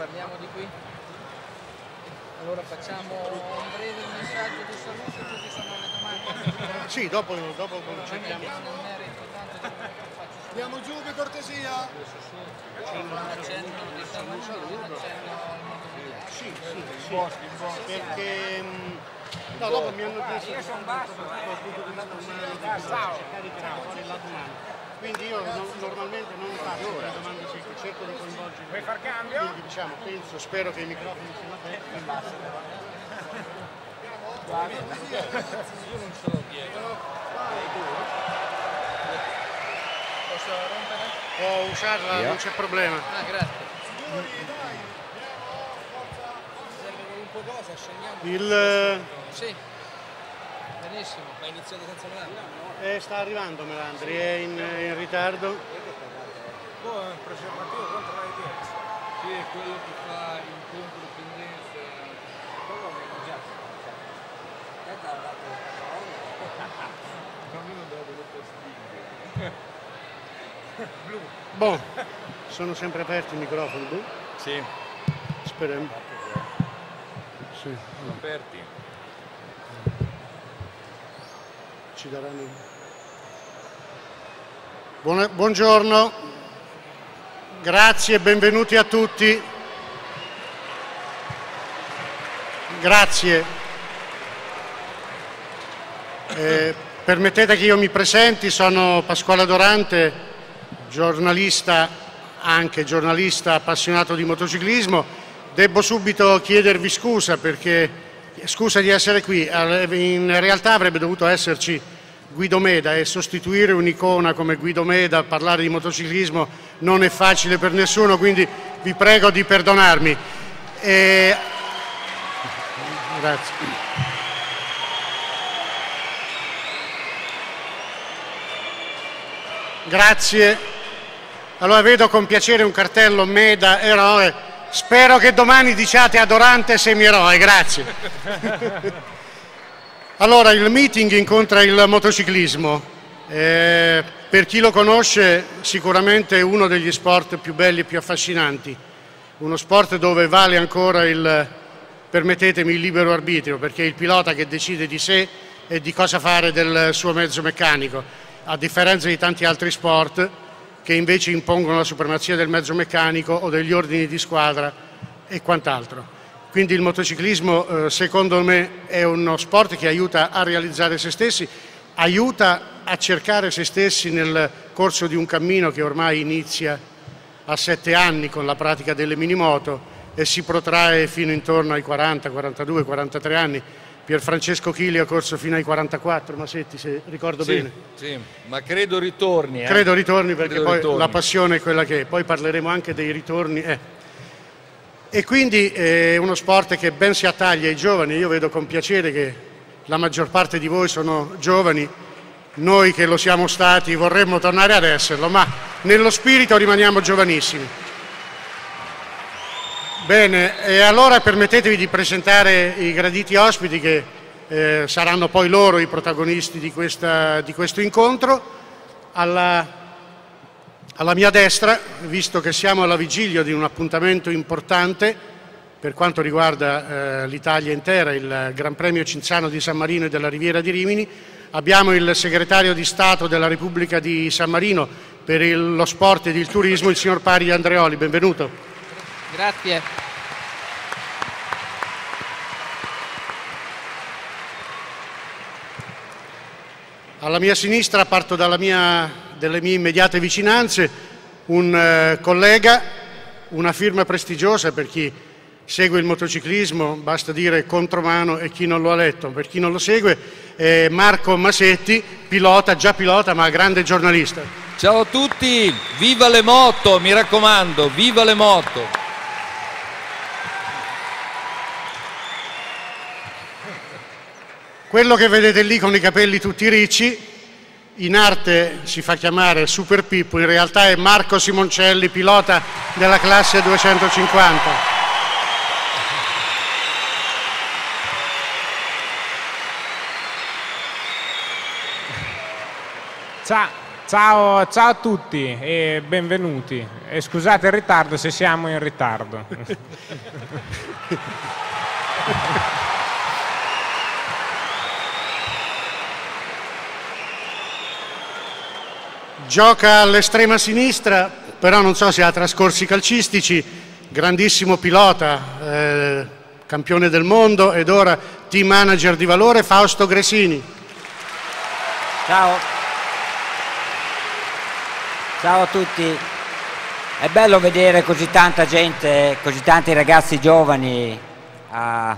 Parliamo di qui? Allora facciamo un breve messaggio di saluto ci sono le domande. Sì, dopo, dopo concentriamo. Andiamo giù per cortesia. un saluto. Sì, sì, sì. Perché no, dopo mi hanno chiesto Io sono basso, dal punto di Quindi io no- normalmente non faccio le domande secche, cerco di coinvolgere. Vuoi far cambio? Quindi diciamo, penso, spero che i microfoni siano aperti. Io non ce l'ho dietro. Posso rompere? Può usarla, non c'è problema. Ah, grazie. Serve un po' cosa, scendiamo. Il, Sì. Benissimo. Ma iniziate senza me? eh, sta arrivando Melandri, è in, in ritardo. Boh, è un preservativo contro l'AIDS. Sì, è quello che fa il contropendenza. Cammino dove le pastiglie. Boh, sono sempre aperti i microfoni, boh, Sì, speriamo. Sì, sono aperti. Ci daranno. Buona- buongiorno, grazie e benvenuti a tutti. Grazie. Eh, permettete che io mi presenti, sono Pasquale Dorante, giornalista, anche giornalista appassionato di motociclismo. Devo subito chiedervi scusa perché scusa di essere qui, in realtà avrebbe dovuto esserci Guido Meda e sostituire un'icona come Guido Meda parlare di motociclismo non è facile per nessuno, quindi vi prego di perdonarmi. E- Grazie. Grazie. Allora vedo con piacere un cartello Meda eroe. Spero che domani diciate adorante semieroe, grazie. Allora, il meeting incontra il motociclismo. Eh, per chi lo conosce, sicuramente è uno degli sport più belli e più affascinanti. Uno sport dove vale ancora il, permettetemi, il libero arbitrio, perché è il pilota che decide di sé e di cosa fare del suo mezzo meccanico, a differenza di tanti altri sport che invece impongono la supremazia del mezzo meccanico o degli ordini di squadra e quant'altro. Quindi il motociclismo, eh, secondo me, è uno sport che aiuta a realizzare se stessi, aiuta a cercare se stessi nel corso di un cammino che ormai inizia a sette anni con la pratica delle minimoto e si protrae fino intorno ai 40, 42, 43 anni. Pierfrancesco Chili ha corso fino ai 44, Masetti, se ricordo Sì, bene. sì, ma credo ritorni. eh. Credo ritorni perché Credo poi ritorni. la passione è quella che è. Poi parleremo anche dei ritorni. eh. E quindi è uno sport che ben si attaglia ai giovani. Io vedo con piacere che la maggior parte di voi sono giovani. Noi che lo siamo stati vorremmo tornare ad esserlo, ma nello spirito rimaniamo giovanissimi. Bene, e allora permettetevi di presentare i graditi ospiti che eh, saranno poi loro i protagonisti di, questa- di questo incontro. Alla, alla mia destra, visto che siamo alla vigilia di un appuntamento importante per quanto riguarda eh, l'Italia intera, il Gran Premio Cinzano di San Marino e della Riviera di Rimini, abbiamo il segretario di Stato della Repubblica di San Marino per il- lo sport ed il turismo, il signor Pari Andreoli. Benvenuto. Grazie. Alla mia sinistra, parto dalla mia- dalle mie immediate vicinanze, un eh, collega, una firma prestigiosa per chi segue il motociclismo, basta dire contromano e chi non lo ha letto, per chi non lo segue, è Marco Masetti, pilota, già pilota ma grande giornalista. Ciao a tutti, viva le moto, mi raccomando, viva le moto. Quello che vedete lì con i capelli tutti ricci, in arte si fa chiamare Super Pippo, in realtà è Marco Simoncelli, pilota della classe 250. Ciao. Ciao, ciao, a tutti e benvenuti. E scusate il ritardo se siamo in ritardo. Gioca all'estrema sinistra, però non so se ha trascorsi calcistici, grandissimo pilota, eh, campione del mondo ed ora team manager di valore Fausto Gresini. Ciao. Ciao a tutti, è bello vedere così tanta gente, così tanti ragazzi giovani uh,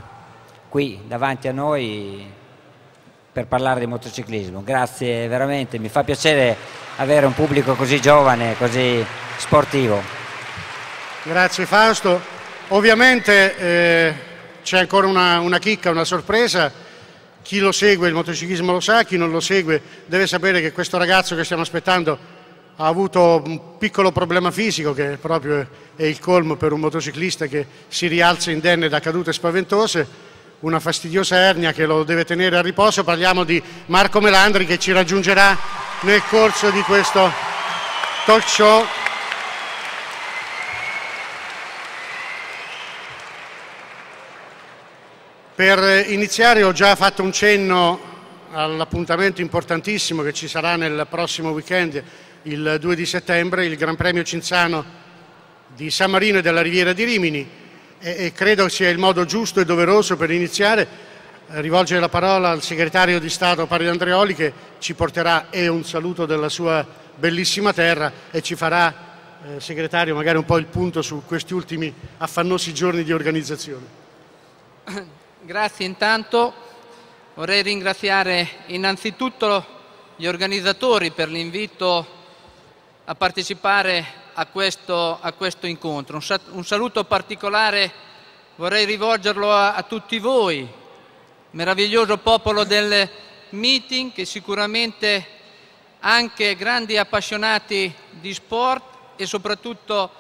qui davanti a noi per parlare di motociclismo. Grazie veramente, mi fa piacere avere un pubblico così giovane, così sportivo. Grazie Fausto. Ovviamente eh, c'è ancora una, una chicca, una sorpresa. Chi lo segue, il motociclismo lo sa, chi non lo segue deve sapere che questo ragazzo che stiamo aspettando ha avuto un piccolo problema fisico che proprio è il colmo per un motociclista che si rialza indenne da cadute spaventose, una fastidiosa ernia che lo deve tenere a riposo. Parliamo di Marco Melandri che ci raggiungerà nel corso di questo talk show. Per iniziare ho già fatto un cenno all'appuntamento importantissimo che ci sarà nel prossimo weekend il 2 di settembre il Gran Premio Cinzano di San Marino e della Riviera di Rimini e, credo sia il modo giusto e doveroso per iniziare rivolgere la parola al segretario di Stato Pari Andreoli che ci porterà e un saluto della sua bellissima terra e ci farà, eh, segretario, magari un po' il punto su questi ultimi affannosi giorni di organizzazione. Grazie intanto, vorrei ringraziare innanzitutto gli organizzatori per l'invito a partecipare a questo, a questo incontro. Un saluto particolare vorrei rivolgerlo a, a tutti voi, meraviglioso popolo del meeting che sicuramente anche grandi appassionati di sport e soprattutto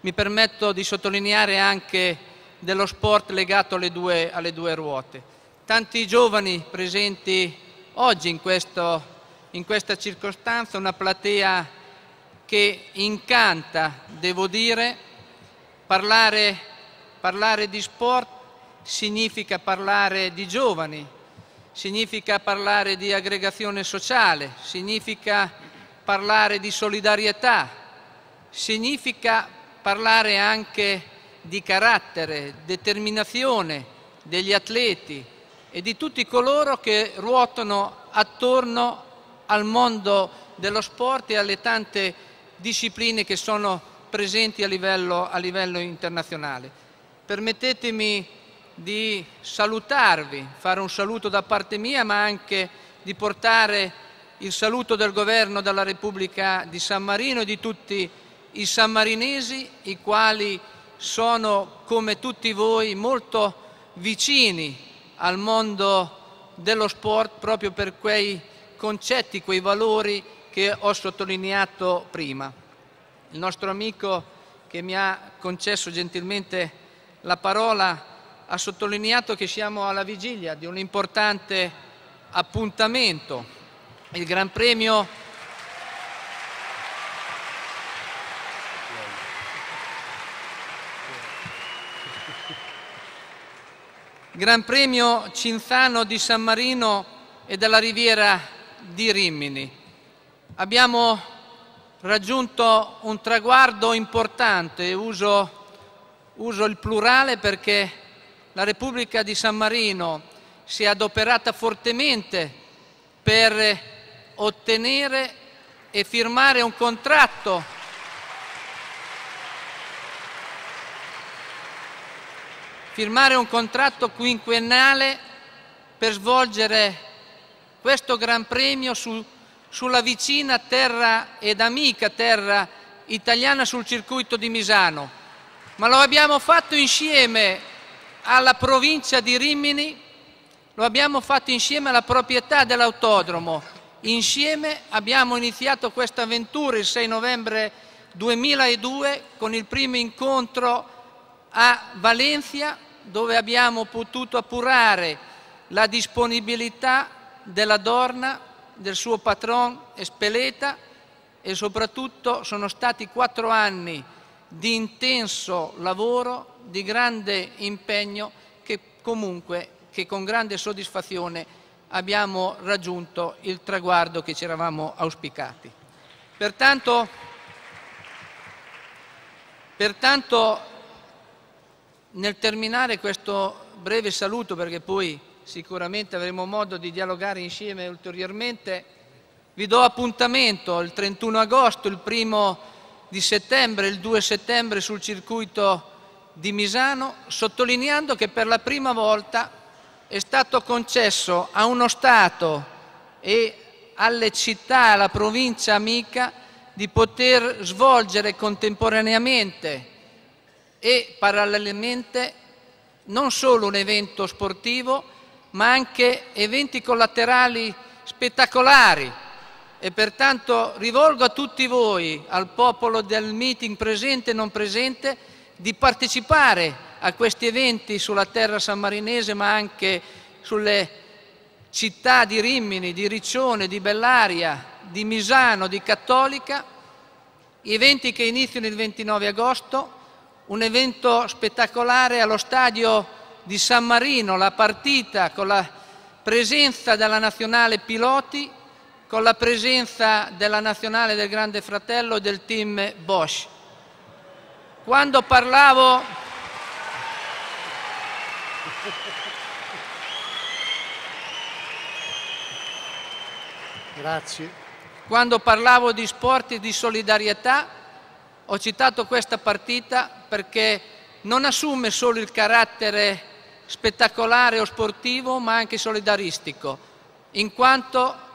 mi permetto di sottolineare anche dello sport legato alle due, alle due ruote. Tanti giovani presenti oggi in, questo, in questa circostanza, una platea che incanta, devo dire, parlare, parlare di sport significa parlare di giovani, significa parlare di aggregazione sociale, significa parlare di solidarietà, significa parlare anche di carattere, determinazione degli atleti e di tutti coloro che ruotano attorno al mondo dello sport e alle tante discipline che sono presenti a livello, a livello internazionale. Permettetemi di salutarvi, fare un saluto da parte mia, ma anche di portare il saluto del governo della Repubblica di San Marino e di tutti i sammarinesi, i quali sono, come tutti voi, molto vicini al mondo dello sport proprio per quei concetti, quei valori che ho sottolineato prima. Il nostro amico che mi ha concesso gentilmente la parola ha sottolineato che siamo alla vigilia di un importante appuntamento, il Gran Premio Gran Premio Cinzano di San Marino e della Riviera di Rimini. Abbiamo raggiunto un traguardo importante, uso, uso il plurale perché la Repubblica di San Marino si è adoperata fortemente per ottenere e firmare un contratto firmare un contratto quinquennale per svolgere questo Gran Premio su sulla vicina terra ed amica terra italiana sul circuito di Misano, ma lo abbiamo fatto insieme alla provincia di Rimini, lo abbiamo fatto insieme alla proprietà dell'autodromo. Insieme abbiamo iniziato questa avventura il 6 novembre 2002 con il primo incontro a Valencia dove abbiamo potuto appurare la disponibilità della Dorna, del suo patron Espeleta e soprattutto sono stati quattro anni di intenso lavoro, di grande impegno che comunque che con grande soddisfazione abbiamo raggiunto il traguardo che ci eravamo auspicati. Pertanto, pertanto nel terminare questo breve saluto, perché poi sicuramente avremo modo di dialogare insieme ulteriormente, vi do appuntamento il 31 agosto, il primo di settembre, il 2 settembre sul circuito di Misano, sottolineando che per la prima volta è stato concesso a uno Stato e alle città, alla provincia amica, di poter svolgere contemporaneamente e parallelamente non solo un evento sportivo, ma anche eventi collaterali spettacolari. E pertanto rivolgo a tutti voi, al popolo del meeting presente e non presente, di partecipare a questi eventi sulla terra sammarinese, ma anche sulle città di Rimini, di Riccione, di Bellaria, di Misano, di Cattolica, eventi che iniziano il 29 agosto un evento spettacolare allo stadio di San Marino, la partita con la presenza della nazionale piloti, con la presenza della nazionale del Grande Fratello e del team Bosch. Quando parlavo Grazie. Quando parlavo di sport e di solidarietà ho citato questa partita perché non assume solo il carattere spettacolare o sportivo, ma anche solidaristico, in quanto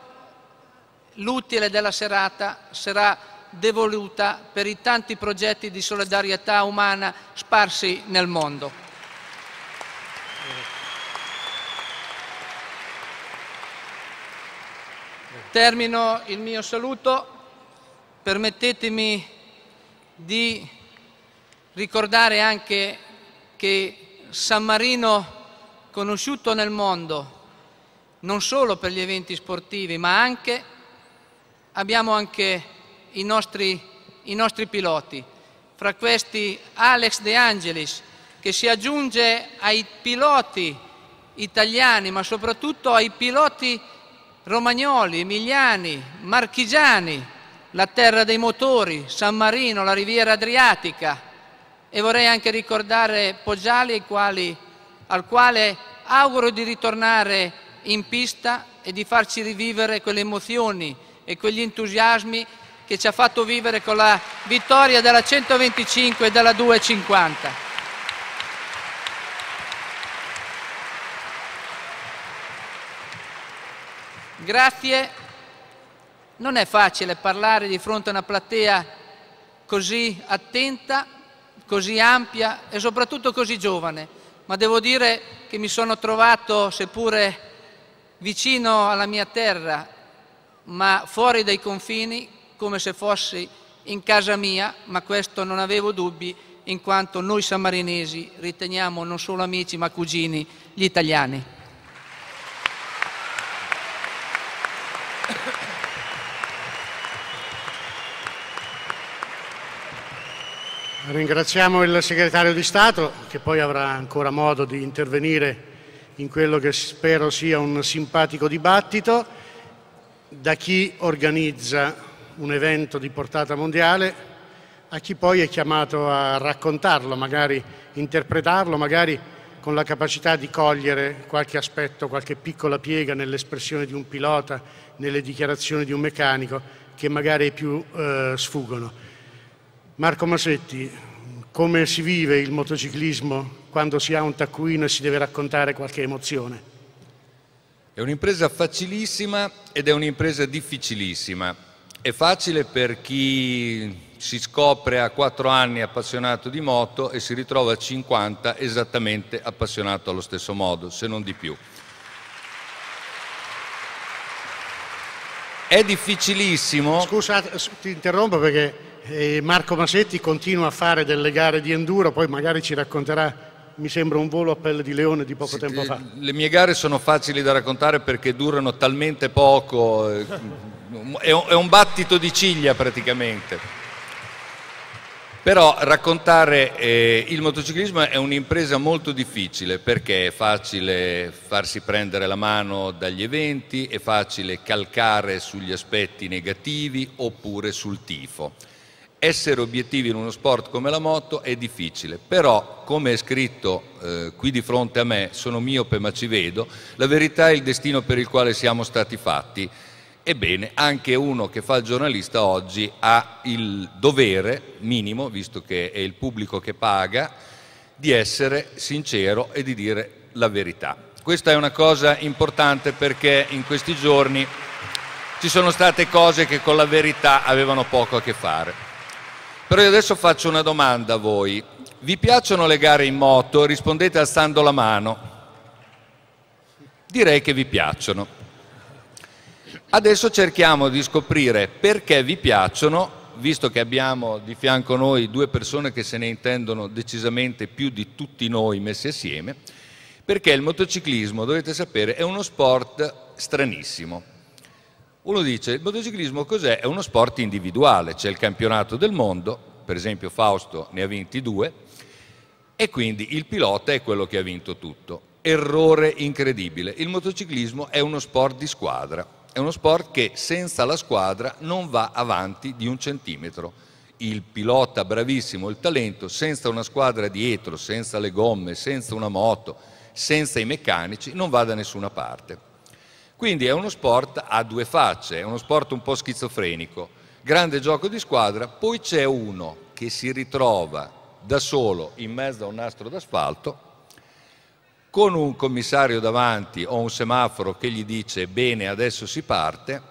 l'utile della serata sarà devoluta per i tanti progetti di solidarietà umana sparsi nel mondo. Termino il mio saluto, permettetemi di ricordare anche che San Marino, conosciuto nel mondo non solo per gli eventi sportivi, ma anche abbiamo anche i nostri, i nostri piloti. Fra questi Alex De Angelis, che si aggiunge ai piloti italiani, ma soprattutto ai piloti romagnoli, emiliani, marchigiani, la terra dei motori, San Marino, la riviera Adriatica e vorrei anche ricordare Poggiali quali, al quale auguro di ritornare in pista e di farci rivivere quelle emozioni e quegli entusiasmi che ci ha fatto vivere con la vittoria della 125 e della 250. Grazie non è facile parlare di fronte a una platea così attenta, così ampia e soprattutto così giovane, ma devo dire che mi sono trovato, seppure vicino alla mia terra, ma fuori dai confini, come se fossi in casa mia, ma questo non avevo dubbi, in quanto noi sammarinesi riteniamo non solo amici ma cugini gli italiani. Ringraziamo il segretario di Stato che poi avrà ancora modo di intervenire in quello che spero sia un simpatico dibattito. Da chi organizza un evento di portata mondiale a chi poi è chiamato a raccontarlo, magari interpretarlo, magari con la capacità di cogliere qualche aspetto, qualche piccola piega nell'espressione di un pilota, nelle dichiarazioni di un meccanico che magari più eh, sfuggono. Marco Masetti, come si vive il motociclismo quando si ha un taccuino e si deve raccontare qualche emozione? È un'impresa facilissima ed è un'impresa difficilissima. È facile per chi si scopre a 4 anni appassionato di moto e si ritrova a 50 esattamente appassionato allo stesso modo, se non di più. È difficilissimo. Scusate, ti interrompo perché eh, Marco Masetti continua a fare delle gare di enduro, poi magari ci racconterà mi sembra un volo a pelle di leone di poco sì, tempo fa. Le mie gare sono facili da raccontare perché durano talmente poco, eh, è un battito di ciglia praticamente. Però raccontare eh, il motociclismo è un'impresa molto difficile perché è facile farsi prendere la mano dagli eventi, è facile calcare sugli aspetti negativi oppure sul tifo essere obiettivi in uno sport come la moto è difficile, però come è scritto eh, qui di fronte a me, sono miope ma ci vedo, la verità è il destino per il quale siamo stati fatti. Ebbene, anche uno che fa il giornalista oggi ha il dovere minimo, visto che è il pubblico che paga, di essere sincero e di dire la verità. Questa è una cosa importante perché in questi giorni ci sono state cose che con la verità avevano poco a che fare. Però io adesso faccio una domanda a voi. Vi piacciono le gare in moto? Rispondete alzando la mano. Direi che vi piacciono. Adesso cerchiamo di scoprire perché vi piacciono, visto che abbiamo di fianco noi due persone che se ne intendono decisamente più di tutti noi messi assieme, perché il motociclismo, dovete sapere, è uno sport stranissimo uno dice, il motociclismo cos'è? È uno sport individuale, c'è il campionato del mondo, per esempio Fausto ne ha vinti due, e quindi il pilota è quello che ha vinto tutto. Errore incredibile, il motociclismo è uno sport di squadra, è uno sport che senza la squadra non va avanti di un centimetro. Il pilota bravissimo, il talento, senza una squadra dietro, senza le gomme, senza una moto, senza i meccanici, non va da nessuna parte. Quindi è uno sport a due facce, è uno sport un po' schizofrenico, grande gioco di squadra, poi c'è uno che si ritrova da solo in mezzo a un nastro d'asfalto, con un commissario davanti o un semaforo che gli dice bene adesso si parte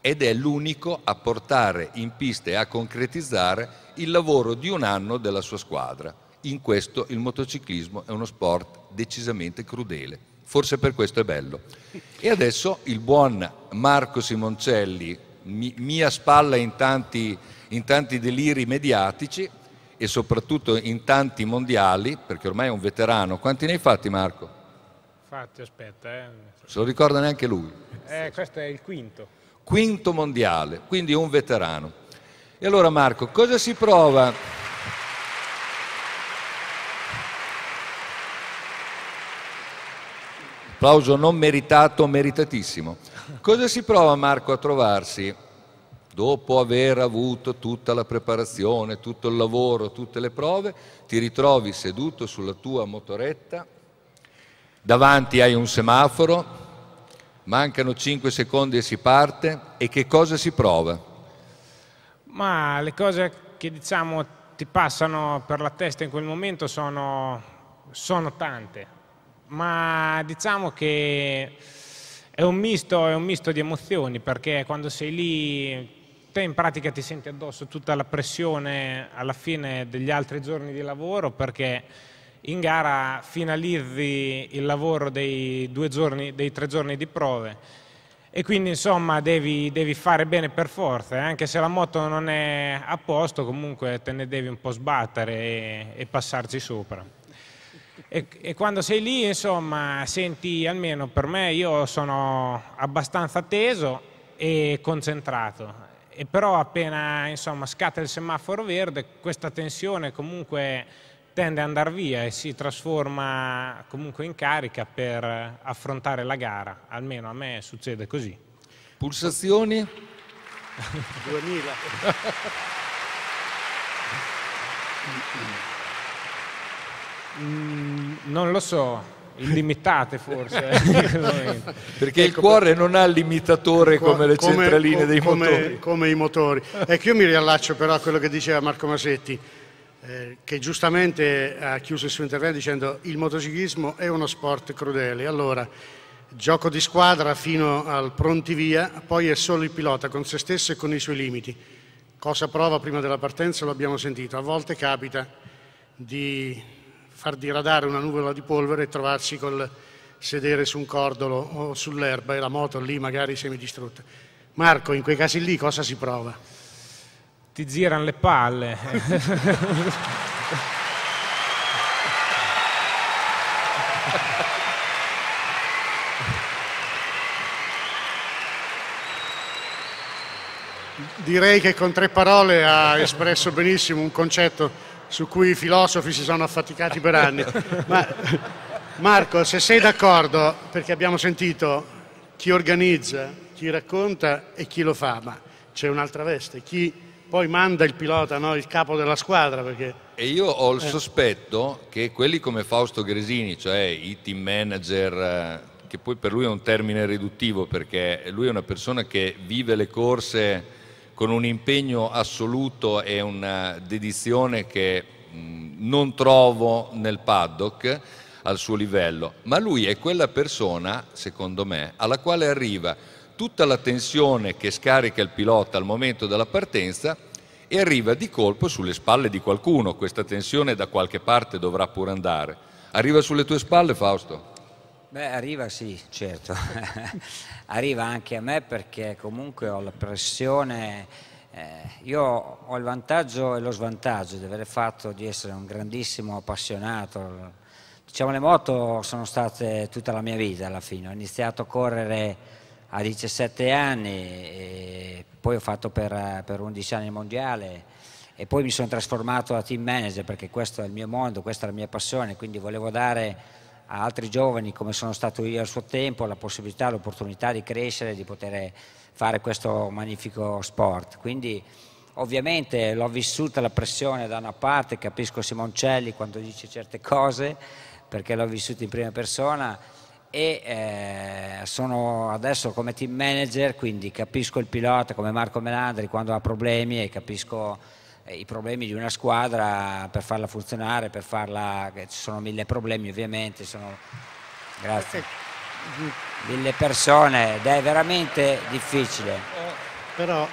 ed è l'unico a portare in pista e a concretizzare il lavoro di un anno della sua squadra. In questo il motociclismo è uno sport decisamente crudele forse per questo è bello. E adesso il buon Marco Simoncelli, mi, mia spalla in tanti, in tanti deliri mediatici e soprattutto in tanti mondiali, perché ormai è un veterano. Quanti ne hai fatti Marco? Fatti, aspetta. Eh. Se lo ricorda neanche lui. Eh, questo è il quinto. Quinto mondiale, quindi un veterano. E allora Marco, cosa si prova? Applauso non meritato, meritatissimo. Cosa si prova Marco a trovarsi dopo aver avuto tutta la preparazione, tutto il lavoro, tutte le prove, ti ritrovi seduto sulla tua motoretta, davanti hai un semaforo, mancano 5 secondi e si parte e che cosa si prova? Ma le cose che diciamo ti passano per la testa in quel momento sono, sono tante ma diciamo che è un, misto, è un misto di emozioni perché quando sei lì te in pratica ti senti addosso tutta la pressione alla fine degli altri giorni di lavoro perché in gara finalizzi il lavoro dei, giorni, dei tre giorni di prove e quindi insomma devi, devi, fare bene per forza, eh? anche se la moto non è a posto comunque te ne devi un po' sbattere e, e passarci sopra. E, e, quando sei lì, insomma, senti, almeno per me, io sono abbastanza teso e concentrato. E però appena insomma, scatta il semaforo verde, questa tensione comunque tende ad andare via e si trasforma comunque in carica per affrontare la gara. Almeno a me succede così. Pulsazioni? 2000. Mm, non lo so, illimitate forse. Perché il cuore non ha limitatore come le come, centraline dei come, motori. Come i motori. Ecco, io mi riallaccio però a quello che diceva Marco Masetti, eh, che giustamente ha chiuso il suo intervento dicendo il motociclismo è uno sport crudele. Allora, gioco di squadra fino al pronti via, poi è solo il pilota con se stesso e con i suoi limiti. Cosa prova prima della partenza lo abbiamo sentito. A volte capita di far diradare una nuvola di polvere e trovarsi col sedere su un cordolo o sull'erba e la moto lì magari semidistrutta. Marco, in quei casi lì cosa si prova? Ti girano le palle. Direi che con tre parole ha espresso benissimo un concetto su cui i filosofi si sono affaticati per anni. Ma, Marco, se sei d'accordo, perché abbiamo sentito chi organizza, chi racconta e chi lo fa, ma c'è un'altra veste, chi poi manda il pilota, no? il capo della squadra. Perché... E io ho il eh. sospetto che quelli come Fausto Gresini, cioè i team manager, eh, che poi per lui è un termine riduttivo perché lui è una persona che vive le corse con un impegno assoluto e una dedizione che non trovo nel paddock al suo livello, ma lui è quella persona, secondo me, alla quale arriva tutta la tensione che scarica il pilota al momento della partenza e arriva di colpo sulle spalle di qualcuno, questa tensione da qualche parte dovrà pure andare. Arriva sulle tue spalle Fausto? Beh, arriva sì, certo. arriva anche a me perché comunque ho la pressione. Eh, io ho il vantaggio e lo svantaggio di aver fatto di essere un grandissimo appassionato. Diciamo, le moto sono state tutta la mia vita alla fine. Ho iniziato a correre a 17 anni, poi ho fatto per, per 11 anni il mondiale e poi mi sono trasformato a team manager perché questo è il mio mondo, questa è la mia passione, quindi volevo dare a altri giovani come sono stato io al suo tempo la possibilità, l'opportunità di crescere, di poter fare questo magnifico sport. Quindi ovviamente l'ho vissuta la pressione da una parte, capisco Simoncelli quando dice certe cose perché l'ho vissuta in prima persona e eh, sono adesso come team manager, quindi capisco il pilota come Marco Melandri quando ha problemi e capisco i problemi di una squadra per farla funzionare, per farla, ci sono mille problemi ovviamente, sono, grazie, mille persone ed è veramente difficile. Però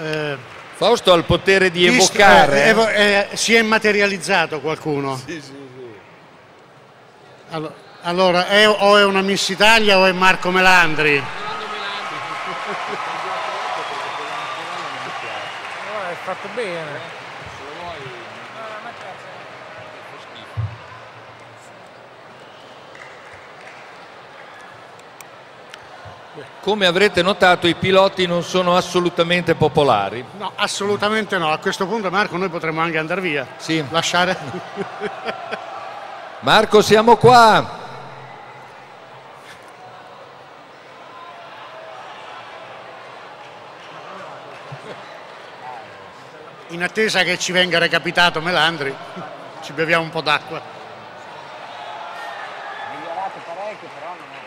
eh, Fausto ha il potere di evocare. Eh, evo, eh, si è materializzato qualcuno? Sì, sì, sì. Allora, allora è, o è una Miss Italia o è Marco Melandri? Fatto bene. Come avrete notato i piloti non sono assolutamente popolari. No, assolutamente no. A questo punto Marco noi potremmo anche andare via. Sì. Lasciare. Marco siamo qua. In attesa che ci venga recapitato Melandri, ci beviamo un po' d'acqua. Migliorato parecchio, però non è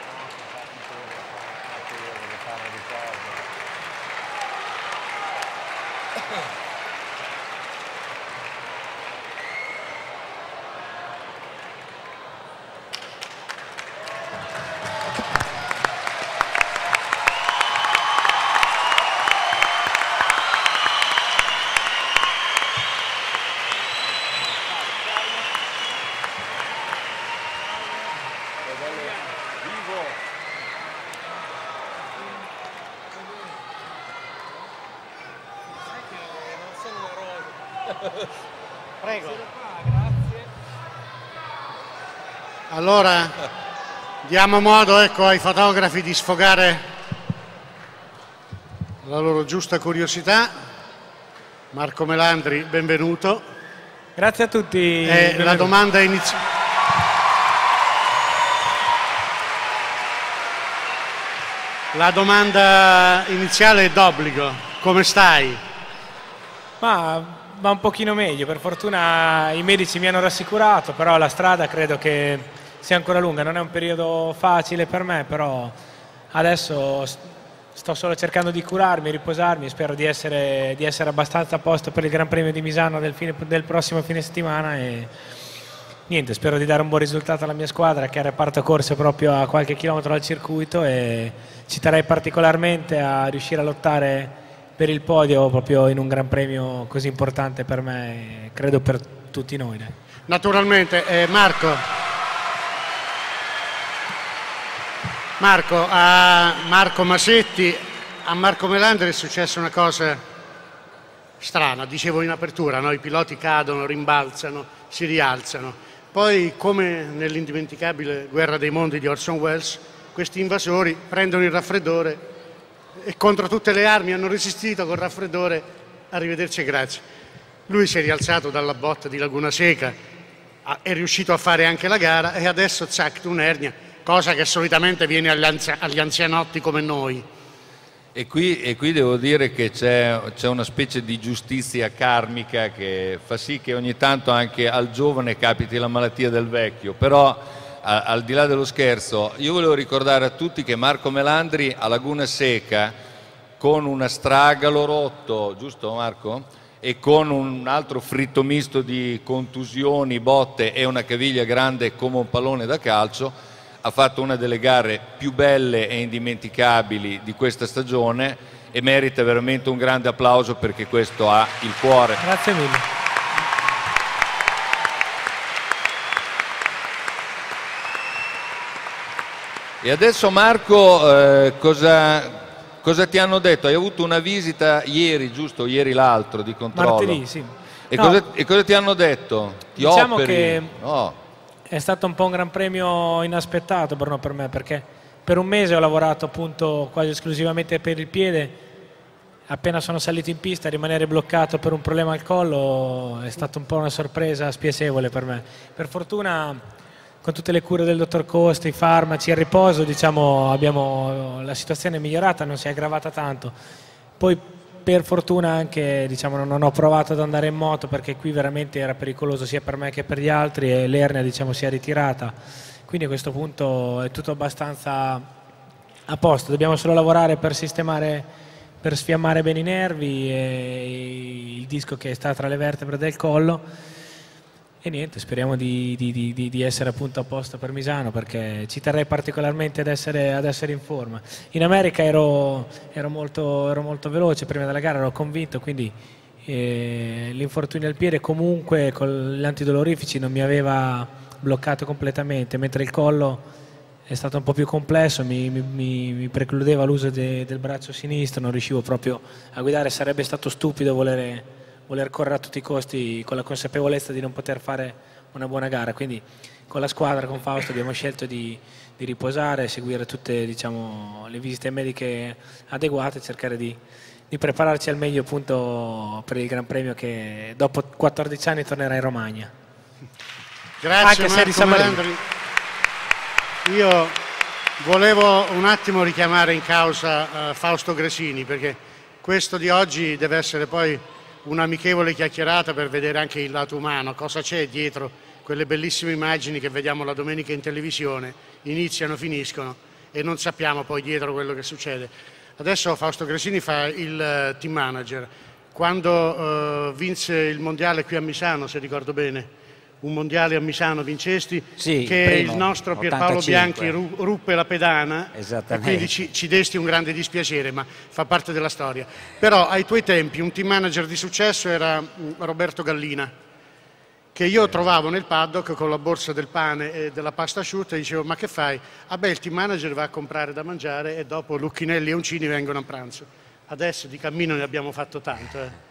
fare ricordo. Prego. Allora diamo modo ecco, ai fotografi di sfogare la loro giusta curiosità. Marco Melandri, benvenuto. Grazie a tutti. Eh, la domanda iniziale. La domanda iniziale è d'obbligo. Come stai? Ma va un pochino meglio, per fortuna i medici mi hanno rassicurato, però la strada credo che sia ancora lunga, non è un periodo facile per me, però adesso sto solo cercando di curarmi, riposarmi, spero di essere, di essere abbastanza a posto per il Gran Premio di Misano del, fine, del prossimo fine settimana e niente, spero di dare un buon risultato alla mia squadra che è reparto corse proprio a qualche chilometro dal circuito e ci terrei particolarmente a riuscire a lottare per il podio proprio in un Gran Premio così importante per me e credo per tutti noi. Naturalmente, eh, Marco. Marco, a Marco Masetti, a Marco Melandri è successa una cosa strana, dicevo in apertura, no? i piloti cadono, rimbalzano, si rialzano. Poi, come nell'indimenticabile Guerra dei Mondi di Orson Welles, questi invasori prendono il raffreddore e contro tutte le armi hanno resistito col raffreddore, arrivederci e grazie. Lui si è rialzato dalla botta di Laguna Seca, è riuscito a fare anche la gara e adesso zac, un'ernia, cosa che solitamente viene agli, anzi- agli anzianotti come noi. E qui, e qui devo dire che c'è, una specie di giustizia karmica che fa sì che ogni tanto anche al giovane capiti la malattia del vecchio, però a, al di là dello scherzo, io volevo ricordare a tutti che Marco Melandri a Laguna Seca con un astragalo rotto, giusto Marco? E con un altro fritto misto di contusioni, botte e una caviglia grande come un pallone da calcio, ha fatto una delle gare più belle e indimenticabili di questa stagione e merita veramente un grande applauso perché questo ha il cuore. Grazie mille. E adesso Marco, eh, cosa, cosa, ti hanno detto? Hai avuto una visita ieri, giusto? Ieri l'altro di controllo. Martedì, sì. E, no. cosa, e cosa, ti hanno detto? Ti diciamo operi? che no. È stato un po' un gran premio inaspettato per, no, per me, perché per un mese ho lavorato appunto quasi esclusivamente per il piede. Appena sono salito in pista, rimanere bloccato per un problema al collo è stata un po' una sorpresa spiacevole per me. Per fortuna con tutte le cure del dottor Costa, i farmaci, il riposo, diciamo, abbiamo, la situazione è migliorata, non si è aggravata tanto. Poi per fortuna anche diciamo, non ho provato ad andare in moto perché qui veramente era pericoloso sia per me che per gli altri e l'ernia diciamo, si è ritirata. Quindi a questo punto è tutto abbastanza a posto, dobbiamo solo lavorare per sistemare, per sfiammare bene i nervi e il disco che sta tra le vertebre del collo e niente, speriamo di, di, di, di, essere appunto a posto per Misano perché ci terrei particolarmente ad essere, ad essere in forma. In America ero, ero, molto, ero, molto, veloce prima della gara, ero convinto, quindi eh, l'infortunio al piede comunque con gli antidolorifici non mi aveva bloccato completamente, mentre il collo è stato un po' più complesso, mi, mi, mi precludeva l'uso de, del braccio sinistro, non riuscivo proprio a guidare, sarebbe stato stupido volere voler correre a tutti i costi con la consapevolezza di non poter fare una buona gara. Quindi con la squadra, con Fausto, abbiamo scelto di, di riposare, seguire tutte diciamo, le visite mediche adeguate cercare di, di, prepararci al meglio appunto per il Gran Premio che dopo 14 anni tornerà in Romagna. Grazie Anche Marco Melandri. Io volevo un attimo richiamare in causa uh, Fausto Gresini perché questo di oggi deve essere poi un'amichevole chiacchierata per vedere anche il lato umano, cosa c'è dietro quelle bellissime immagini che vediamo la domenica in televisione, iniziano, finiscono e non sappiamo poi dietro quello che succede. Adesso Fausto Gresini fa il eh, team manager. Quando uh, vinse il mondiale qui a Misano, se ricordo bene, un mondiale a Misano vincesti, sì, che primo, il nostro Pierpaolo 85. Bianchi ru- ruppe la pedana e quindi ci, ci, desti un grande dispiacere, ma fa parte della storia. Però ai tuoi tempi un team manager di successo era mm, Roberto Gallina, che io trovavo nel paddock con la borsa del pane e della pasta asciutta e dicevo ma che fai? Ah beh il team manager va a comprare da mangiare e dopo Lucchinelli e Uncini vengono a pranzo. Adesso di cammino ne abbiamo fatto tanto. Eh.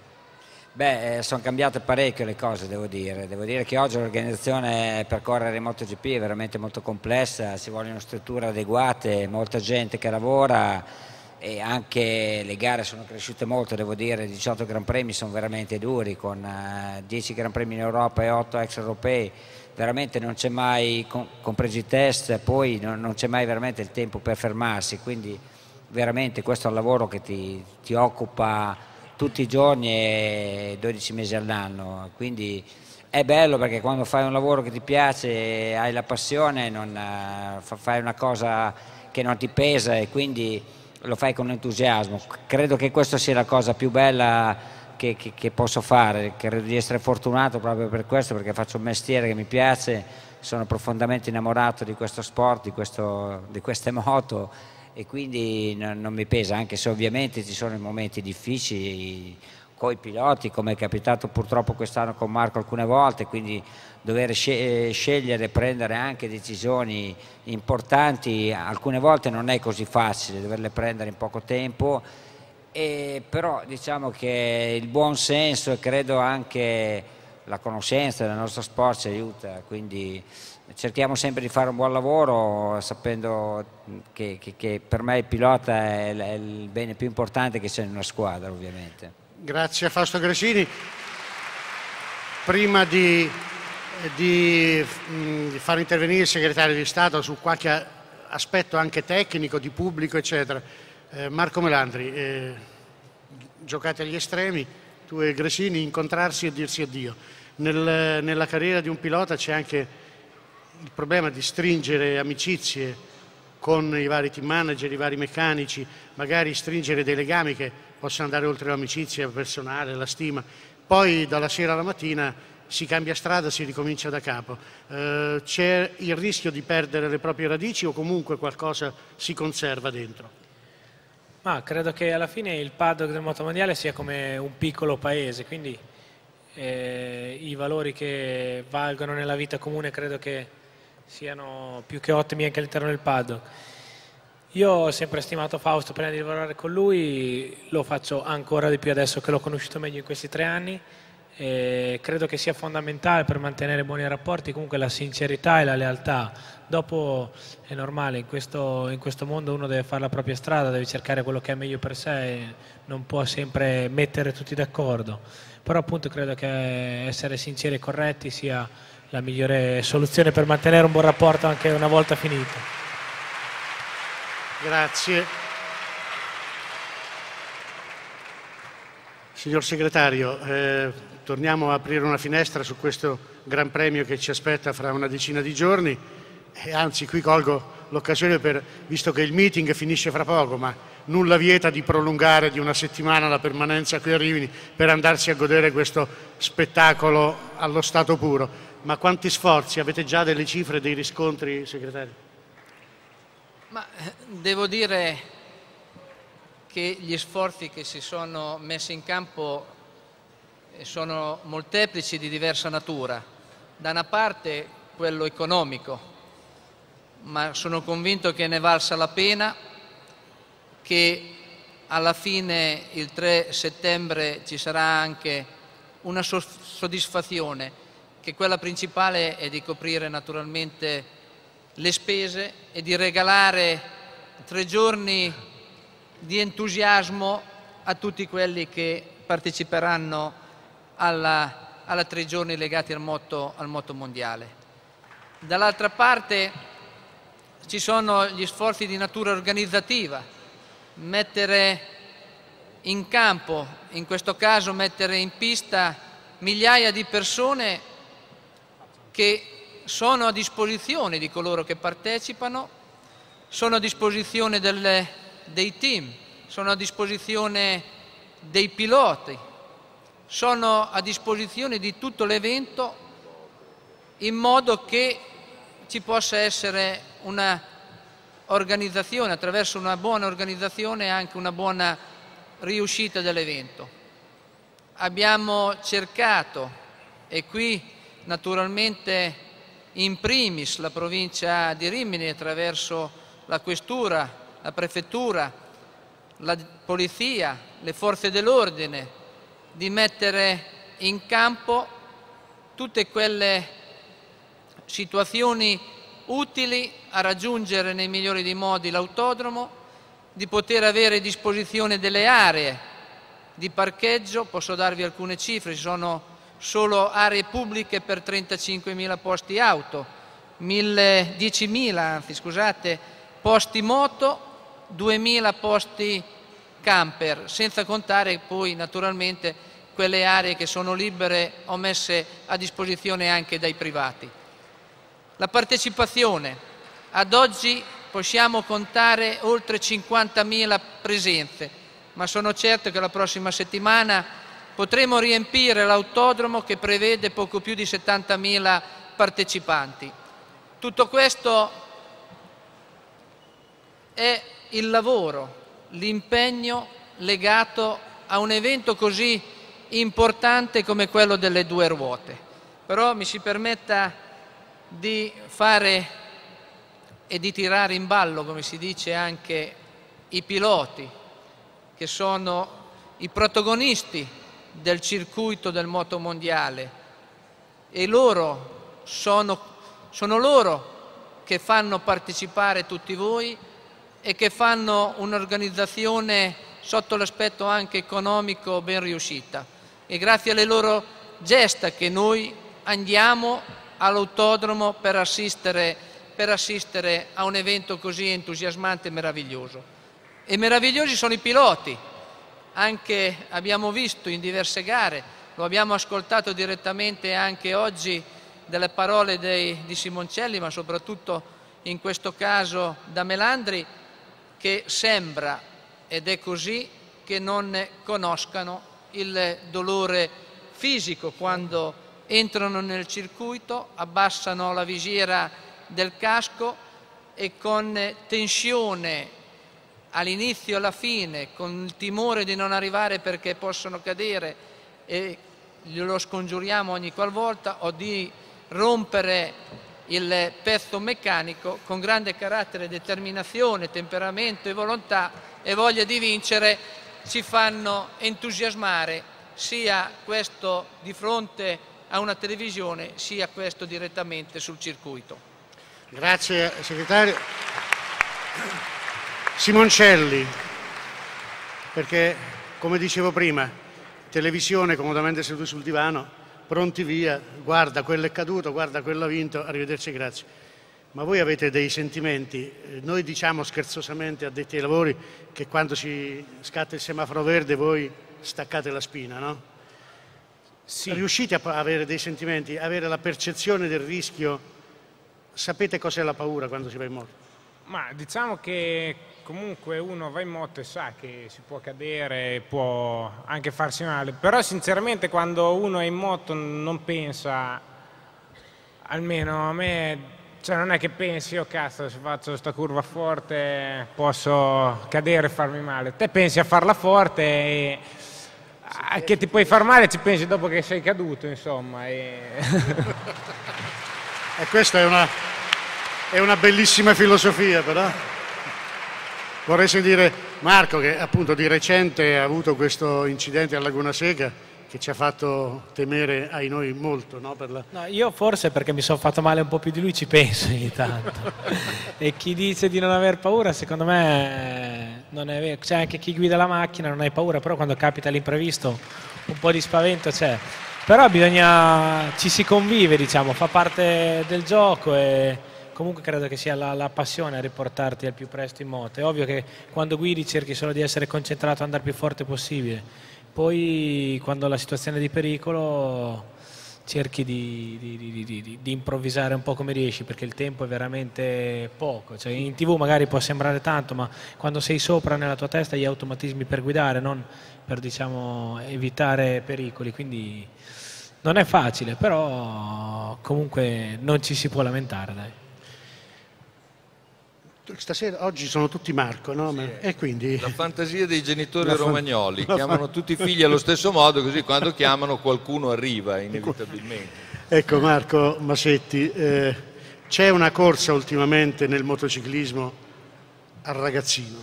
Beh, eh, sono cambiate parecchio le cose, devo dire. Devo dire che oggi l'organizzazione per correre MotoGP è veramente molto complessa, si vogliono strutture adeguate, molta gente che lavora e anche le gare sono cresciute molto, devo dire, 18 Gran Premi sono veramente duri, con 10 eh, Gran Premi in Europa e 8 ex europei, veramente non c'è mai, compresi i test, poi non c'è mai veramente il tempo per fermarsi, quindi veramente questo è un lavoro che ti, ti occupa tutti i giorni e 12 mesi all'anno, quindi è bello perché quando fai un lavoro che ti piace, hai la passione, non, eh, fai una cosa che non ti pesa e quindi lo fai con entusiasmo. Credo che questa sia la cosa più bella che, che, che, posso fare, credo di essere fortunato proprio per questo, perché faccio un mestiere che mi piace, sono profondamente innamorato di questo sport, di, questo, di queste moto e quindi non, non, mi pesa, anche se ovviamente ci sono i momenti difficili con i piloti, come è capitato purtroppo quest'anno con Marco alcune volte, quindi dover scegliere e prendere anche decisioni importanti alcune volte non è così facile, doverle prendere in poco tempo. E però diciamo che il buon senso e credo anche la conoscenza del nostro sport ci aiuta, quindi cerchiamo sempre di fare un buon lavoro sapendo che, che, che per me il pilota è, è, il bene più importante che c'è in una squadra ovviamente. Grazie a Fausto Gresini. Prima di, di, di far intervenire il segretario di Stato su qualche aspetto anche tecnico, di pubblico eccetera, eh, Marco Melandri, eh, giocate agli estremi, tu e Gresini, incontrarsi e dirsi addio. Nel, nella carriera di un pilota c'è anche il problema di stringere amicizie con i vari team manager, i vari meccanici, magari stringere dei legami che possano andare oltre l'amicizia personale, la stima. Poi dalla sera alla mattina si cambia strada, si ricomincia da capo. Eh, c'è il rischio di perdere le proprie radici o comunque qualcosa si conserva dentro? Ma credo che alla fine il paddock del motomondiale sia come un piccolo paese, quindi eh, i valori che valgono nella vita comune credo che siano più che ottimi anche all'interno del paddock. Io ho sempre stimato Fausto prima di lavorare con lui, lo faccio ancora di più adesso che l'ho conosciuto meglio in questi tre anni e credo che sia fondamentale per mantenere buoni rapporti comunque la sincerità e la lealtà dopo è normale in questo, in questo, mondo uno deve fare la propria strada deve cercare quello che è meglio per sé e non può sempre mettere tutti d'accordo però appunto credo che essere sinceri e corretti sia la migliore soluzione per mantenere un buon rapporto anche una volta finito. Grazie. Signor segretario eh torniamo a aprire una finestra su questo Gran Premio che ci aspetta fra una decina di giorni. E anzi qui colgo l'occasione per, visto che il meeting finisce fra poco, ma nulla vieta di prolungare di una settimana la permanenza qui a Rimini per andarsi a godere questo spettacolo allo stato puro. Ma quanti sforzi? Avete già delle cifre, dei riscontri, segretario? Ma eh, devo dire che gli sforzi che si sono messi in campo sono molteplici di diversa natura. Da una parte quello economico, ma sono convinto che ne valsa la pena, che alla fine il 3 settembre ci sarà anche una soddisfazione, che quella principale è di coprire naturalmente le spese e di regalare tre giorni di entusiasmo a tutti quelli che parteciperanno alla, alla tre giorni legati al moto, al moto mondiale. Dall'altra parte ci sono gli sforzi di natura organizzativa, mettere in campo, in questo caso mettere in pista migliaia di persone che sono a disposizione di coloro che partecipano, sono a disposizione delle, dei team, sono a disposizione dei piloti, sono a disposizione di tutto l'evento in modo che ci possa essere una organizzazione, attraverso una buona organizzazione anche una buona riuscita dell'evento. Abbiamo cercato, e qui naturalmente in primis la provincia di Rimini attraverso la questura, la prefettura, la polizia, le forze dell'ordine, di mettere in campo tutte quelle situazioni utili a raggiungere nei migliori dei modi l'autodromo, di poter avere a disposizione delle aree di parcheggio, posso darvi alcune cifre, ci sono solo aree pubbliche per 35.000 posti auto, 10.000 anzi scusate, posti moto, 2.000 posti camper, senza contare poi naturalmente quelle aree che sono libere o messe a disposizione anche dai privati. La partecipazione. Ad oggi possiamo contare oltre 50.000 presenze, ma sono certo che la prossima settimana potremo riempire l'autodromo che prevede poco più di 70.000 partecipanti. Tutto questo è il lavoro, l'impegno legato a un evento così importante come quello delle due ruote. Però mi si permetta di fare e di tirare in ballo, come si dice, anche i piloti, che sono i protagonisti del circuito del moto mondiale e loro sono, sono loro che fanno partecipare tutti voi e che fanno un'organizzazione sotto l'aspetto anche economico ben riuscita. E grazie alle loro gesta che noi andiamo all'autodromo per assistere, per assistere a un evento così entusiasmante e meraviglioso. E meravigliosi sono i piloti, anche abbiamo visto in diverse gare, lo abbiamo ascoltato direttamente anche oggi delle parole dei, di Simoncelli, ma soprattutto in questo caso da Melandri, che sembra, ed è così, che non conoscano il dolore fisico quando entrano nel circuito, abbassano la visiera del casco e con tensione all'inizio e alla fine, con il timore di non arrivare perché possono cadere e glielo scongiuriamo ogni qualvolta, o di rompere il pezzo meccanico con grande carattere, determinazione, temperamento e volontà e voglia di vincere ci fanno entusiasmare sia questo di fronte a una televisione sia questo direttamente sul circuito. Grazie segretario. Simoncelli, perché come dicevo prima, televisione comodamente seduti sul divano, pronti via, guarda quello è caduto, guarda quello ha vinto, arrivederci, grazie. Ma voi avete dei sentimenti, eh, noi diciamo scherzosamente addetti ai lavori che quando si scatta il semaforo verde voi staccate la spina, no? Sì. Riuscite a avere dei sentimenti, avere la percezione del rischio, sapete cos'è la paura quando si va in moto? Ma diciamo che comunque uno va in moto e sa che si può cadere, può anche farsi male, però sinceramente quando uno è in moto non pensa, almeno a me, cioè non è che pensi, oh cazzo se faccio questa curva forte posso cadere e farmi male, te pensi a farla forte e che ti puoi far male ci pensi dopo che sei caduto insomma. E, e questa è una, è una bellissima filosofia però. Vorrei sentire Marco che appunto di recente ha avuto questo incidente a Laguna Seca che ci ha fatto temere ai noi molto. No? La... No, io forse perché mi sono fatto male un po' più di lui ci penso ogni tanto. e chi dice di non aver paura secondo me non è vero. C'è anche chi guida la macchina non hai paura, però quando capita l'imprevisto un po' di spavento c'è. Però bisogna, ci si convive diciamo, fa parte del gioco e comunque credo che sia la, la, passione a riportarti al più presto in moto. È ovvio che quando guidi cerchi solo di essere concentrato, andare più forte possibile. Poi quando la situazione è di pericolo cerchi di, di, di, di, improvvisare un po' come riesci perché il tempo è veramente poco. Cioè, in tv magari può sembrare tanto, ma quando sei sopra nella tua testa hai automatismi per guidare, non per diciamo, evitare pericoli. Quindi non è facile, però comunque non ci si può lamentare. Dai stasera, oggi sono tutti Marco, no? Sì. E quindi... La fantasia dei genitori romagnoli, fan... chiamano tutti i figli allo stesso modo, così quando chiamano qualcuno arriva inevitabilmente. Ecco Marco Masetti, eh, c'è una corsa ultimamente nel motociclismo al ragazzino.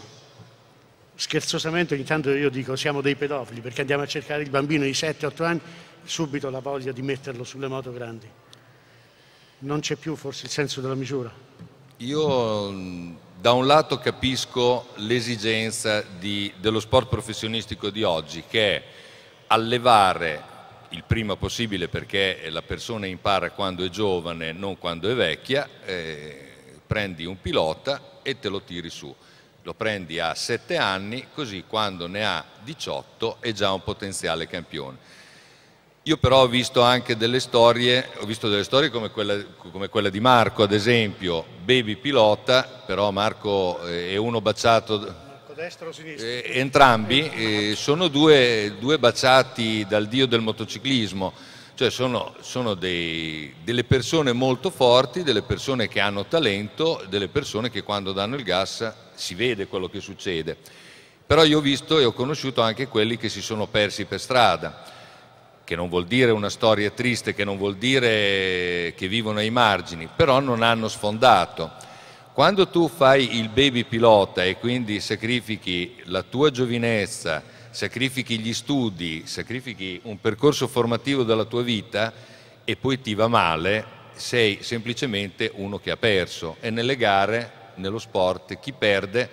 Scherzosamente ogni tanto io dico siamo dei pedofili perché andiamo a cercare il bambino di 7-8 anni, subito la voglia di metterlo sulle moto grandi. Non c'è più forse il senso della misura. Io da un lato capisco l'esigenza dello sport professionistico di oggi che è allevare il prima possibile perché la persona impara quando è giovane, non quando è vecchia, eh, prendi un pilota e te lo tiri su. Lo prendi a 7 anni, così quando ne ha 18 è già un potenziale campione. Io però ho visto anche delle storie, ho visto delle storie come quella, come quella di Marco, ad esempio, baby pilota, però Marco è uno baciato... destra o sinistra? Eh, entrambi eh, sono due, due, baciati dal dio del motociclismo, cioè sono, sono dei, delle persone molto forti, delle persone che hanno talento, delle persone che quando danno il gas si vede quello che succede. Però io ho visto e ho conosciuto anche quelli che si sono persi per strada, che non vuol dire una storia triste, che non vuol dire che vivono ai margini, però non hanno sfondato. Quando tu fai il baby pilota e quindi sacrifichi la tua giovinezza, sacrifichi gli studi, sacrifichi un percorso formativo della tua vita e poi ti va male, sei semplicemente uno che ha perso. E nelle gare, nello sport, chi perde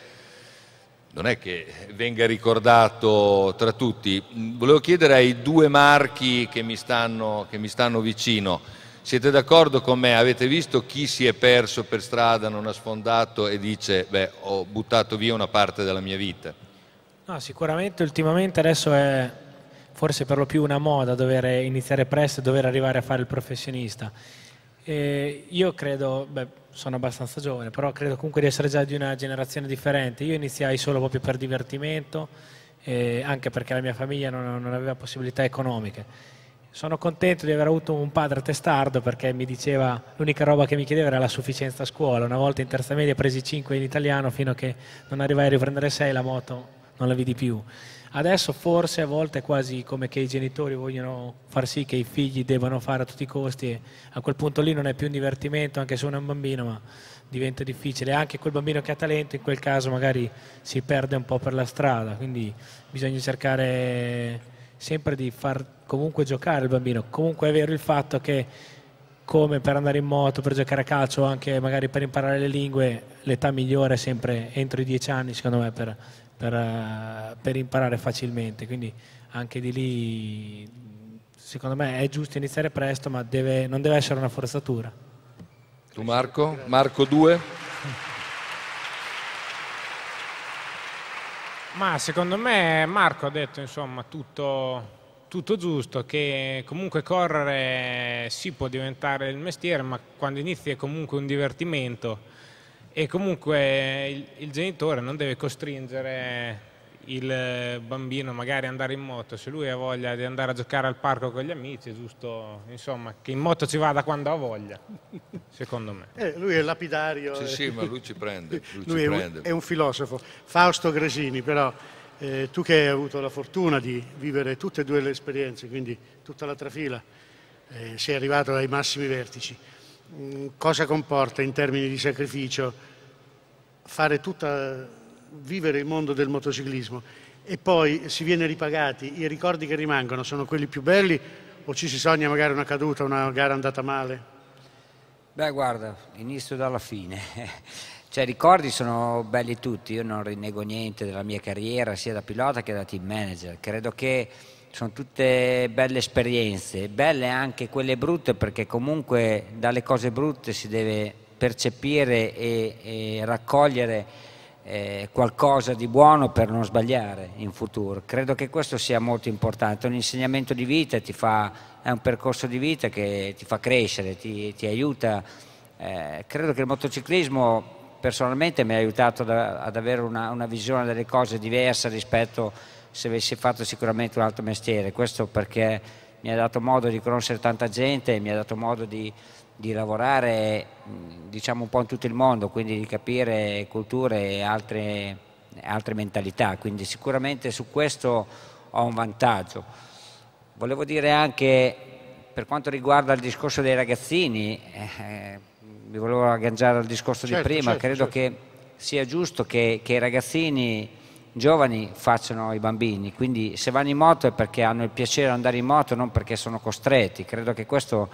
non è che venga ricordato tra tutti. Volevo chiedere ai due marchi che mi stanno, che mi stanno vicino, siete d'accordo con me? Avete visto chi si è perso per strada, non ha sfondato e dice, beh, ho buttato via una parte della mia vita? No, sicuramente ultimamente adesso è forse per lo più una moda dover iniziare presto e dover arrivare a fare il professionista. E io credo, beh, sono abbastanza giovane, però credo comunque di essere già di una generazione differente. Io iniziai solo proprio per divertimento, eh, anche perché la mia famiglia non, non, aveva possibilità economiche. Sono contento di aver avuto un padre testardo perché mi diceva l'unica roba che mi chiedeva era la sufficienza a scuola. Una volta in terza media presi 5 in italiano fino a che non arrivai a riprendere 6 la moto non la vidi più. Adesso forse a volte è quasi come che i genitori vogliono far sì che i figli debbano fare a tutti i costi e a quel punto lì non è più un divertimento anche se uno è un bambino ma diventa difficile. Anche quel bambino che ha talento in quel caso magari si perde un po' per la strada, quindi bisogna cercare sempre di far comunque giocare il bambino. Comunque è vero il fatto che come per andare in moto, per giocare a calcio anche magari per imparare le lingue, l'età migliore è sempre entro i dieci anni secondo me per per, eh, per imparare facilmente, quindi anche di lì secondo me è giusto iniziare presto, ma deve, non deve essere una forzatura. Tu Marco? Marco 2? Ma secondo me Marco ha detto insomma tutto, tutto giusto, che comunque correre si può diventare il mestiere, ma quando inizi è comunque un divertimento e comunque il, il, genitore non deve costringere il bambino magari ad andare in moto, se lui ha voglia di andare a giocare al parco con gli amici, è giusto insomma, che in moto ci vada quando ha voglia, secondo me. Eh, lui è lapidario. Sì, eh. sì, ma lui ci prende. Lui, lui è, prende. Un, è, Un, filosofo. Fausto Gresini, però eh, tu che hai avuto la fortuna di vivere tutte e due le esperienze, quindi tutta la trafila, eh, sei arrivato ai massimi vertici cosa comporta in termini di sacrificio fare tutta, vivere il mondo del motociclismo e poi si viene ripagati, i ricordi che rimangono sono quelli più belli o ci si sogna magari una caduta, una gara andata male? Beh guarda, inizio dalla fine. Cioè, ricordi sono belli tutti, io non rinnego niente della mia carriera sia da pilota che da team manager. Credo che sono tutte belle esperienze, belle anche quelle brutte perché comunque dalle cose brutte si deve percepire e, e raccogliere eh, qualcosa di buono per non sbagliare in futuro. Credo che questo sia molto importante, un insegnamento di vita fa, è un percorso di vita che ti fa crescere, ti, ti aiuta. Eh, credo che il motociclismo personalmente mi ha aiutato ad avere una, una visione delle cose diversa rispetto a se avessi fatto sicuramente un altro mestiere, questo perché mi ha dato modo di conoscere tanta gente, mi ha dato modo di, di lavorare diciamo un po' in tutto il mondo, quindi di capire culture e altre, altre mentalità, quindi sicuramente su questo ho un vantaggio. Volevo dire anche per quanto riguarda il discorso dei ragazzini, eh, mi volevo agganciare al discorso certo, di prima, certo, credo certo. che sia giusto che, che i ragazzini giovani facciano i bambini, quindi se vanno in moto è perché hanno il piacere di andare in moto, non perché sono costretti, credo che questo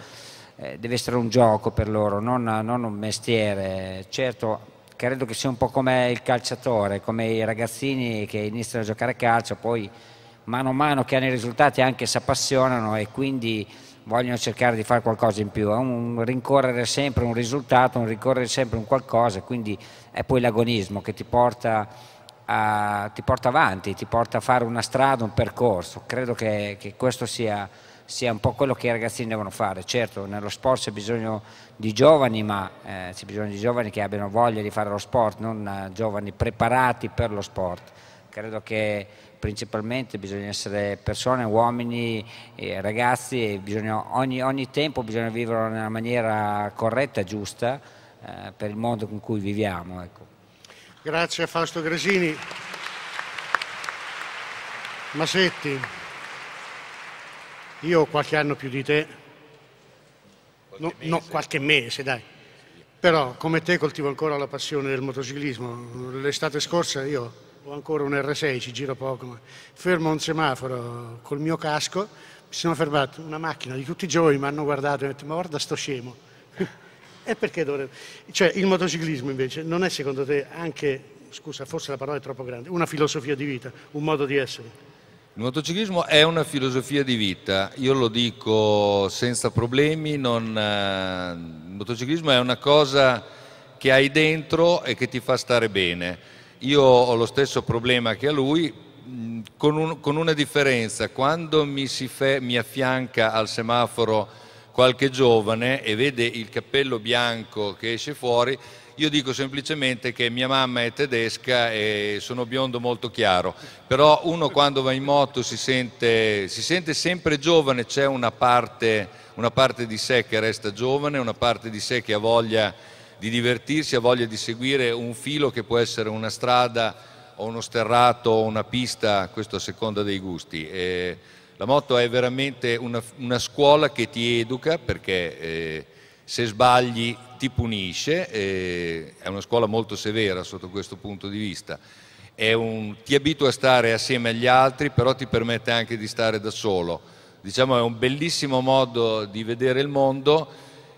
eh, deve essere un gioco per loro, non, non, un mestiere. Certo, credo che sia un po' come il calciatore, come i ragazzini che iniziano a giocare a calcio, poi mano a mano che hanno i risultati anche si appassionano e quindi vogliono cercare di fare qualcosa in più, è un rincorrere sempre un risultato, un rincorrere sempre un qualcosa, quindi è poi l'agonismo che ti porta a, ti porta avanti, ti porta a fare una strada, un percorso. Credo che, che questo sia, sia un po' quello che i ragazzini devono fare. Certo, nello sport c'è bisogno di giovani, ma eh, c'è bisogno di giovani che abbiano voglia di fare lo sport, non eh, giovani preparati per lo sport. Credo che principalmente bisogna essere persone, uomini, e ragazzi e bisogna, ogni, ogni, tempo bisogna vivere nella maniera corretta e giusta eh, per il mondo in cui viviamo. Ecco. Grazie a Fausto Gresini. Masetti, io ho qualche anno più di te, no, no, qualche mese dai, però come te coltivo ancora la passione del motociclismo. L'estate scorsa io ho ancora un R6, ci giro poco, ma fermo un semaforo col mio casco, mi sono fermato, una macchina di tutti i giorni mi hanno guardato e mi hanno detto ma guarda sto scemo. E perché dovrebbe... Cioè il motociclismo invece non è secondo te anche, scusa forse la parola è troppo grande, una filosofia di vita, un modo di essere? Il motociclismo è una filosofia di vita, io lo dico senza problemi, non, eh, il motociclismo è una cosa che hai dentro e che ti fa stare bene. Io ho lo stesso problema che a lui, con, un, con una differenza, quando mi, fe, mi affianca al semaforo qualche giovane e vede il cappello bianco che esce fuori, io dico semplicemente che mia mamma è tedesca e sono biondo molto chiaro, però uno quando va in moto si sente, si sente sempre giovane, c'è una parte, una parte di sé che resta giovane, una parte di sé che ha voglia di divertirsi, ha voglia di seguire un filo che può essere una strada o uno sterrato o una pista, questo a seconda dei gusti. E la moto è veramente una, una, scuola che ti educa perché eh, se sbagli ti punisce, eh, è una scuola molto severa sotto questo punto di vista. Un, ti abitua a stare assieme agli altri, però ti permette anche di stare da solo. Diciamo è un bellissimo modo di vedere il mondo,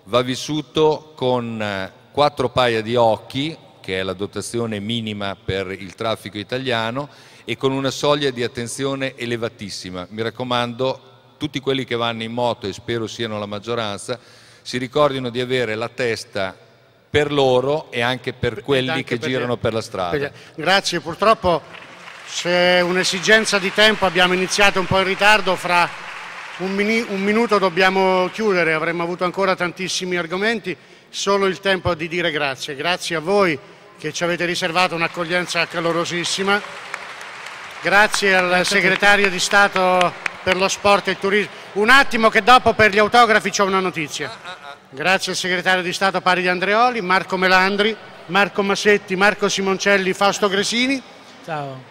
va vissuto con eh, quattro paia di occhi, che è la dotazione minima per il traffico italiano, e con una soglia di attenzione elevatissima. Mi raccomando, tutti quelli che vanno in moto, e spero siano la maggioranza, si ricordino di avere la testa per loro e anche per quelli anche che per girano per la strada. Grazie, purtroppo c'è un'esigenza di tempo, abbiamo iniziato un po' in ritardo, fra un, mini, un minuto dobbiamo chiudere, avremmo avuto ancora tantissimi argomenti, solo il tempo di dire grazie. Grazie a voi che ci avete riservato un'accoglienza calorosissima. Grazie al segretario di Stato per lo sport e il turismo. Un attimo che dopo per gli autografi c'è una notizia. Grazie al segretario di Stato Pari di Andreoli, Marco Melandri, Marco Massetti, Marco Simoncelli, Fausto Gresini. Ciao.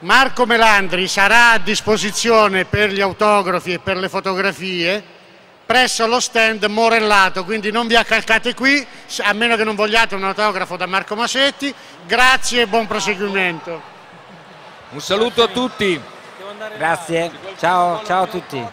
Marco Melandri sarà a disposizione per gli autografi e per le fotografie presso lo stand Morellato, quindi non vi accalcate qui, a meno che non vogliate un autografo da Marco Massetti. Grazie e buon proseguimento. Un saluto a tutti. Grazie, ciao, ciao a tutti.